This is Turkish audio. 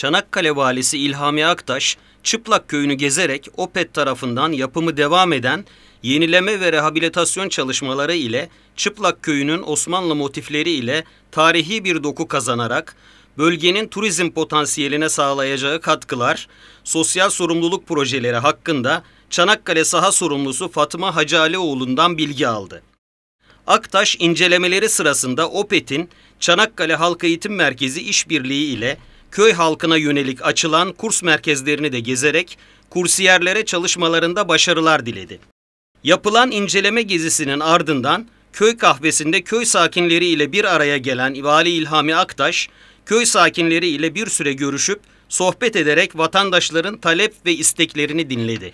Çanakkale valisi İlhami Aktaş, Çıplak Köyü'nü gezerek OPET tarafından yapımı devam eden yenileme ve rehabilitasyon çalışmaları ile Çıplak Köyü'nün Osmanlı motifleri ile tarihi bir doku kazanarak bölgenin turizm potansiyeline sağlayacağı katkılar, sosyal sorumluluk projeleri hakkında Çanakkale saha sorumlusu Fatma Hacı Alioğlu'ndan bilgi aldı. Aktaş incelemeleri sırasında OPET'in Çanakkale Halk Eğitim Merkezi işbirliği ile köy halkına yönelik açılan kurs merkezlerini de gezerek kursiyerlere çalışmalarında başarılar diledi. Yapılan inceleme gezisinin ardından köy kahvesinde köy sakinleri ile bir araya gelen Vali İlhami Aktaş, köy sakinleri ile bir süre görüşüp sohbet ederek vatandaşların talep ve isteklerini dinledi.